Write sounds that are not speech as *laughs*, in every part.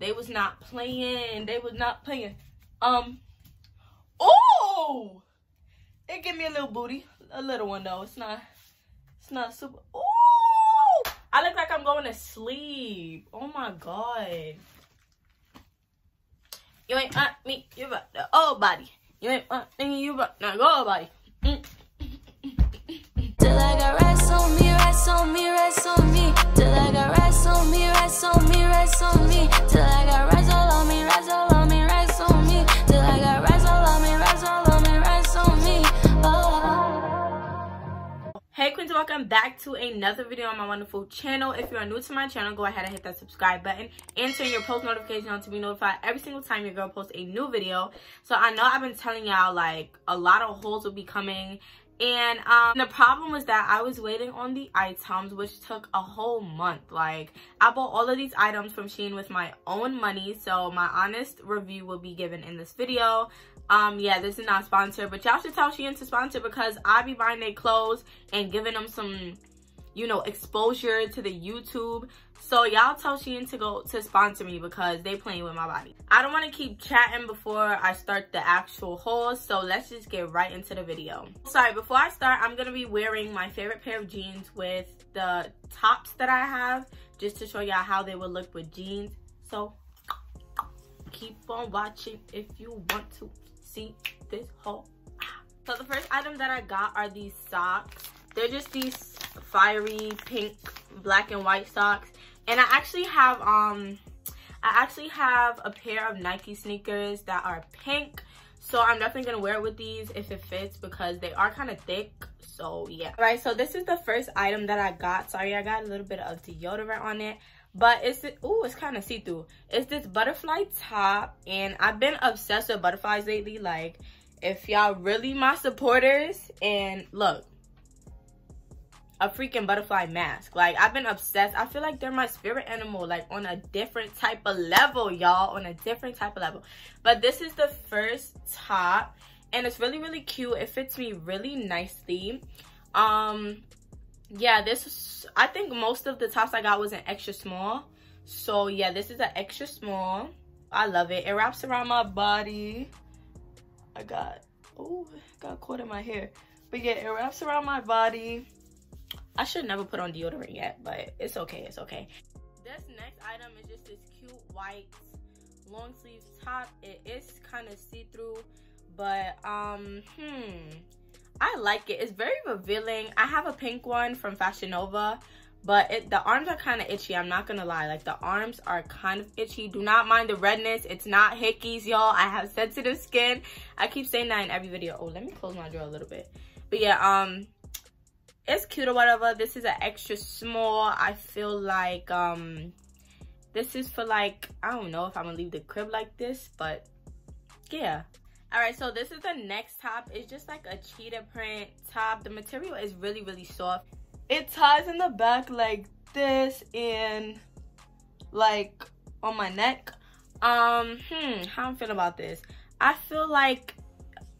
They was not playing. They was not playing. Um. Oh! It give me a little booty. A little one though. It's not. It's not super. Oh! I look like I'm going to sleep. Oh my god. You ain't uh, me. You about the old body. You ain't uh, you about the old body. Mm. Welcome back to another video on my wonderful channel. If you are new to my channel, go ahead and hit that subscribe button and turn your post notification on to be notified every single time your girl posts a new video. So I know I've been telling y'all like a lot of hauls will be coming and um the problem was that i was waiting on the items which took a whole month like i bought all of these items from shein with my own money so my honest review will be given in this video um yeah this is not sponsored but y'all should tell shein to sponsor because i be buying their clothes and giving them some you know exposure to the youtube. So y'all tell shein to go to sponsor me because they playing with my body. I don't want to keep chatting before i start the actual haul so let's just get right into the video. Sorry before i start i'm gonna be wearing my favorite pair of jeans with the tops that i have just to show y'all how they would look with jeans. So keep on watching if you want to see this haul so the first item that i got are these socks. They're just these fiery pink black and white socks. And i actually have um i actually have a pair of nike sneakers that are pink. So i'm definitely gonna wear it with these if it fits because they are kind of thick. So yeah. All right so this is the first item that i got. Sorry i got a little bit of deodorant on it but it's oh it's kind of see-through it's this butterfly top and i've been obsessed with butterflies lately like if y'all really my supporters and look a freaking butterfly mask. Like, I've been obsessed. I feel like they're my spirit animal, like, on a different type of level, y'all. On a different type of level. But this is the first top. And it's really, really cute. It fits me really nicely. Um, yeah, this is, I think most of the tops I got was an extra small. So, yeah, this is an extra small. I love it. It wraps around my body. I got, oh, got caught in my hair. But, yeah, it wraps around my body I should never put on deodorant yet, but it's okay, it's okay. This next item is just this cute white long sleeve top. It is kind of see-through, but um, hmm, I like it. It's very revealing. I have a pink one from Fashion Nova, but it, the arms are kind of itchy. I'm not gonna lie. Like the arms are kind of itchy. Do not mind the redness. It's not hickeys, y'all. I have sensitive skin. I keep saying that in every video. Oh, let me close my drawer a little bit. But yeah, um, it's cute or whatever this is an extra small i feel like um this is for like i don't know if i'm gonna leave the crib like this but yeah all right so this is the next top. It's just like a cheetah print top. The material is really really soft. It ties in the back like this and like on my neck. Um hmm how i'm feeling about this? I feel like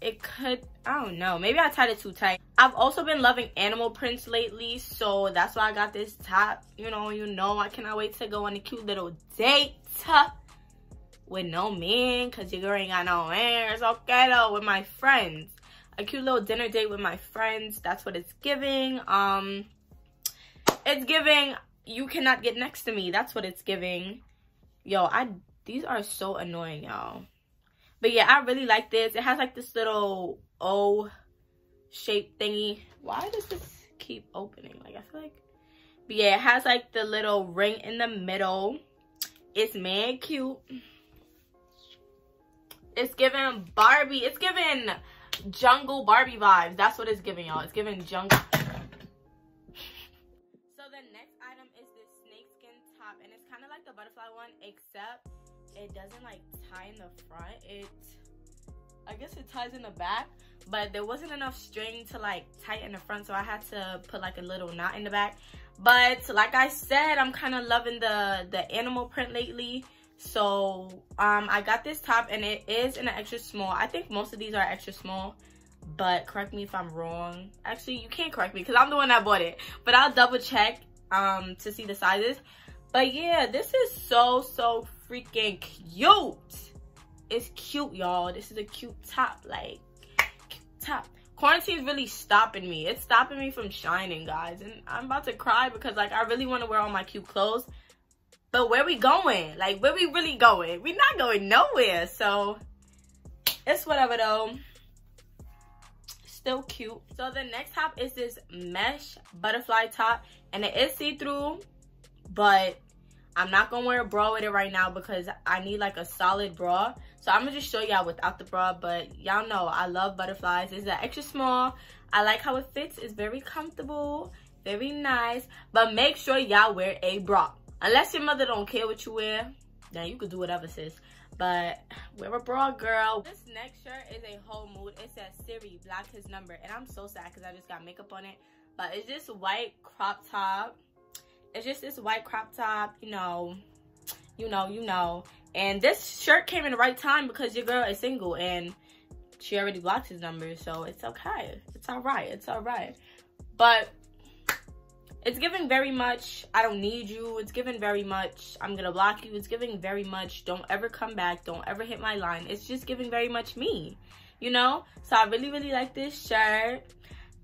it could i don't know. Maybe i tied it too tight. I've also been loving animal prints lately so that's why i got this top. You know you know i cannot wait to go on a cute little date *laughs* with no man because your girl ain't got no man it's okay though with my friends a cute little dinner date with my friends that's what it's giving um it's giving you cannot get next to me that's what it's giving yo i these are so annoying y'all but yeah, I really like this. It has like this little O shape thingy. Why does this keep opening? Like I feel like but yeah, it has like the little ring in the middle. It's man cute. It's giving Barbie. It's giving jungle Barbie vibes. That's what it's giving, y'all. It's giving jungle. so the next item is this snakeskin top. And it's kind of like the butterfly one, except it doesn't like tie in the front it i guess it ties in the back but there wasn't enough string to like tighten the front so i had to put like a little knot in the back but like i said i'm kind of loving the the animal print lately so um i got this top and it is in an extra small i think most of these are extra small but correct me if i'm wrong actually you can't correct me because i'm the one that bought it but i'll double check um to see the sizes but yeah this is so so freaking cute. It's cute, y'all. This is a cute top, like, cute top. Quarantine's really stopping me. It's stopping me from shining, guys. And I'm about to cry because, like, I really want to wear all my cute clothes. But where we going? Like, where we really going? we not going nowhere. So, it's whatever, though. Still cute. So, the next top is this mesh butterfly top. And it is see-through. But I'm not gonna wear a bra with it right now because I need like a solid bra. So I'm gonna just show y'all without the bra, but y'all know I love butterflies. It's an extra small. I like how it fits. It's very comfortable, very nice. But make sure y'all wear a bra. Unless your mother don't care what you wear, then you could do whatever, sis. But wear a bra, girl. This next shirt is a whole mood. It says Siri, block his number. And I'm so sad because I just got makeup on it. But it's just white crop top it's just this white crop top, you know, you know, you know. And this shirt came in the right time because your girl is single and she already blocked his number. So it's okay. It's all right. It's all right. But it's giving very much, I don't need you. It's giving very much, I'm going to block you. It's giving very much, don't ever come back. Don't ever hit my line. It's just giving very much me, you know? So I really, really like this shirt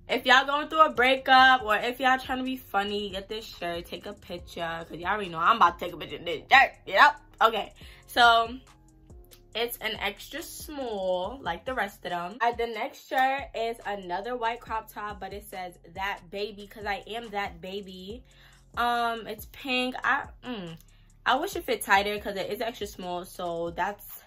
if y'all going through a breakup or if y'all trying to be funny, get this shirt, take a picture. Because y'all already know I'm about to take a picture of this shirt. Yep. Okay. So, it's an extra small like the rest of them. Uh, the next shirt is another white crop top, but it says that baby because I am that baby. Um, It's pink. I, mm, I wish it fit tighter because it is extra small. So, that's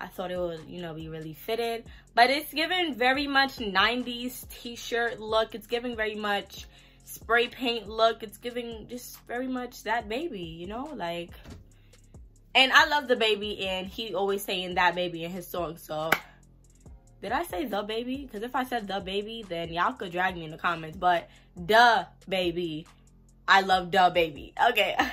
I thought it would, you know, be really fitted. But it's giving very much 90s t-shirt look. It's giving very much spray paint look. It's giving just very much that baby, you know? Like, and I love DaBaby and he always saying that baby in his song. So, did I say the baby? Because if I said the baby, then y'all could drag me in the comments. But the baby. I love the baby. Okay. *laughs*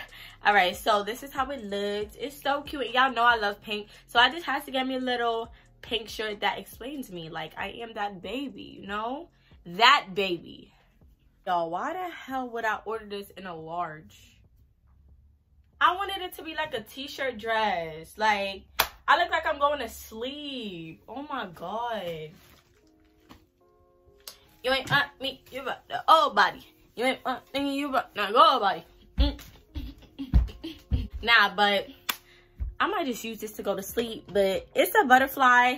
all right so this is how it looks it's so cute y'all know i love pink so i just had to get me a little pink shirt that explains me like i am that baby you know that baby y'all why the hell would i order this in a large i wanted it to be like a t-shirt dress like i look like i'm going to sleep oh my god you ain't uh, me you about the old body you ain't me you about the old body mm. Nah, but I might just use this to go to sleep. But it's a butterfly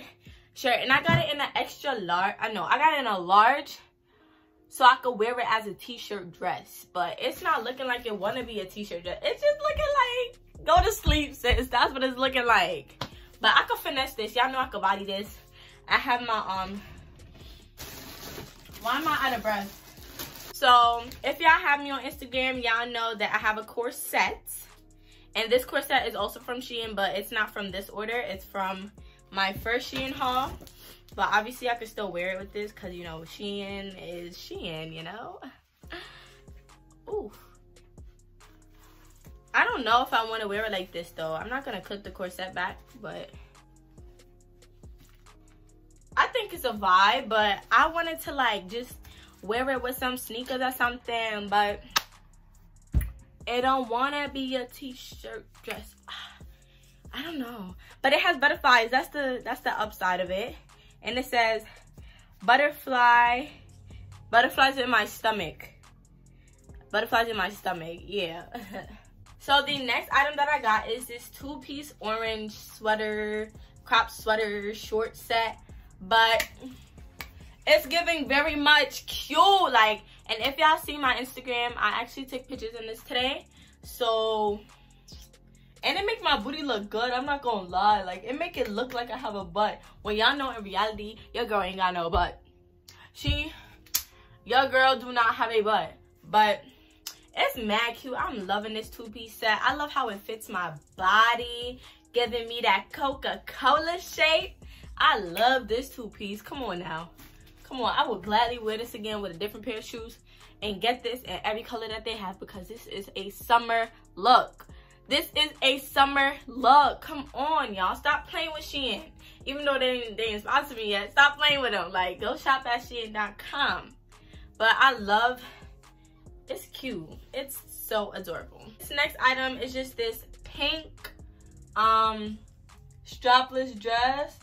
shirt. And I got it in an extra large. I know, I got it in a large. So I could wear it as a t-shirt dress. But it's not looking like it want to be a t-shirt dress. It's just looking like, go to sleep, sis. That's what it's looking like. But I could finesse this. Y'all know I could body this. I have my, um, why am I out of breath? So, if y'all have me on Instagram, y'all know that I have a corset. And this corset is also from Shein, but it's not from this order. It's from my first Shein haul. But obviously I could still wear it with this because, you know, Shein is Shein, you know? *sighs* Ooh. I don't know if I want to wear it like this, though. I'm not going to clip the corset back, but... I think it's a vibe, but I wanted to, like, just wear it with some sneakers or something, but it don't want to be a t-shirt dress. *sighs* I don't know. But it has butterflies. That's the that's the upside of it. And it says butterfly butterflies in my stomach. Butterflies in my stomach. Yeah. *laughs* so the next item that I got is this two-piece orange sweater, crop sweater short set. But it's giving very much cute. Like and if y'all see my Instagram, I actually took pictures in this today. So, and it make my booty look good. I'm not gonna lie. Like, it make it look like I have a butt. When y'all know in reality, your girl ain't got no butt. She, your girl do not have a butt. But, it's mad cute. I'm loving this two-piece set. I love how it fits my body. Giving me that Coca-Cola shape. I love this two-piece. Come on now. Come on, I would gladly wear this again with a different pair of shoes and get this in every color that they have because this is a summer look. This is a summer look. Come on, y'all. Stop playing with Shein. Even though they, they ain't sponsored me yet, stop playing with them. Like, go shop at Shein.com. But I love, it's cute. It's so adorable. This next item is just this pink um strapless dress.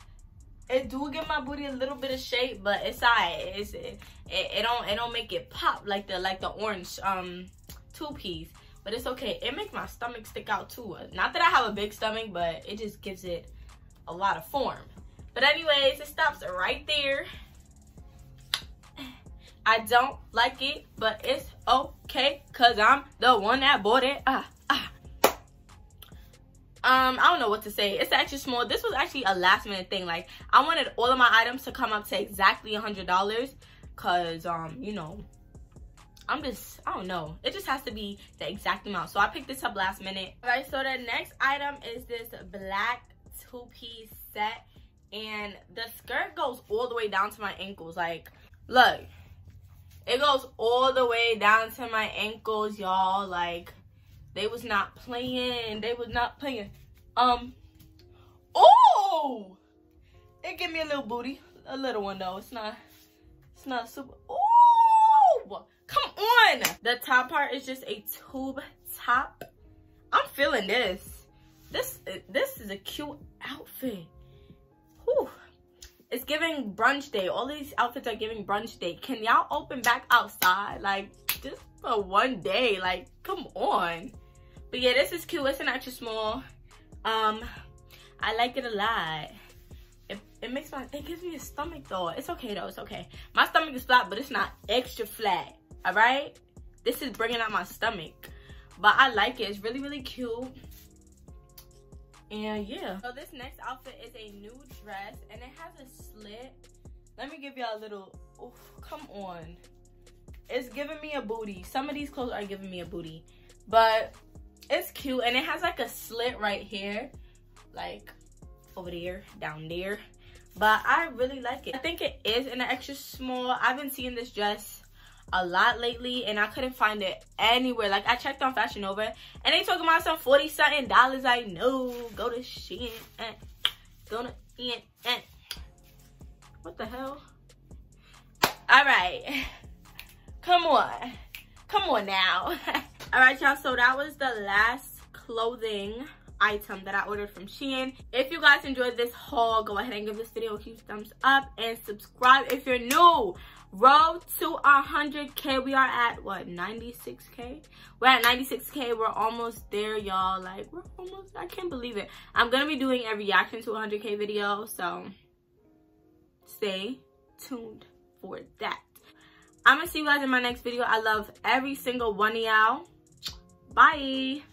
It do give my booty a little bit of shape, but it's alright. It, it, it don't it don't make it pop like the like the orange um two piece. But it's okay. It makes my stomach stick out too. Not that I have a big stomach, but it just gives it a lot of form. But anyways, it stops right there. I don't like it, but it's okay because I'm the one that bought it. Ah, ah. Um, I don't know what to say. It's actually small. This was actually a last minute thing. Like, I wanted all of my items to come up to exactly a $100 because, um, you know, I'm just, I don't know. It just has to be the exact amount. So I picked this up last minute. All right, so the next item is this black two-piece set. And the skirt goes all the way down to my ankles. Like, look. It goes all the way down to my ankles, y'all. Like, they was not playing. They was not playing. Um, oh! It give me a little booty. A little one, though. It's not, it's not super. Oh! On! The top part is just a tube top. I'm feeling this. This, this is a cute outfit. Whew. It's giving brunch day. All these outfits are giving brunch day. Can y'all open back outside? Like, just for one day. Like, come on. But yeah, this is cute. It's an extra small. Um, I like it a lot. It, it makes my, it gives me a stomach though. It's okay though, it's okay. My stomach is flat, but it's not extra flat, all right? This is bringing out my stomach. But I like it, it's really, really cute. And yeah. So this next outfit is a new dress and it has a slit. Let me give y'all a little, oh, come on. It's giving me a booty. Some of these clothes are giving me a booty. But it's cute and it has like a slit right here. Like over there, down there. But I really like it. I think it is an extra small. I've been seeing this dress a lot lately and I couldn't find it anywhere. Like I checked on Fashion Nova and they talking about some 40 something dollars. I know. Go to Shein and go to Shein and what the hell? Alright. Come on. Come on now. *laughs* Alright y'all, so that was the last clothing item that I ordered from Shein. If you guys enjoyed this haul, go ahead and give this video a huge thumbs up and subscribe if you're new. Road to 100k we are at what 96k we're at 96k we're almost there y'all. Like we're almost i can't believe it. I'm gonna be doing a reaction to 100k video so stay tuned for that. I'm gonna see you guys in my next video. I love every single one of y'all. Bye